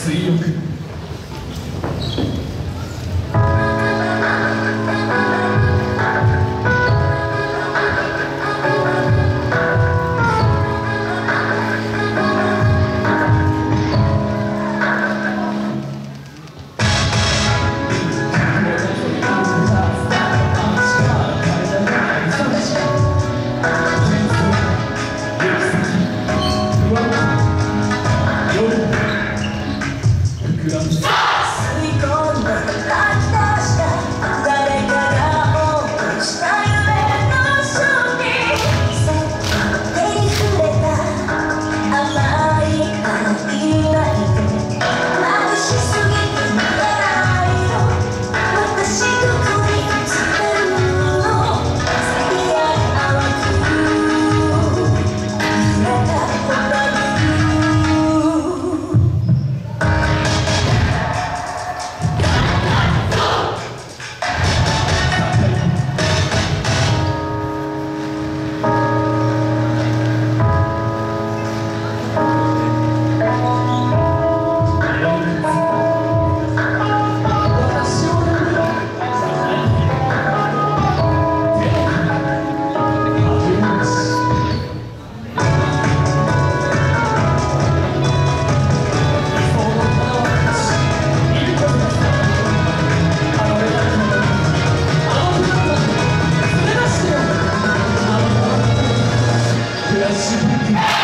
frio, Yes.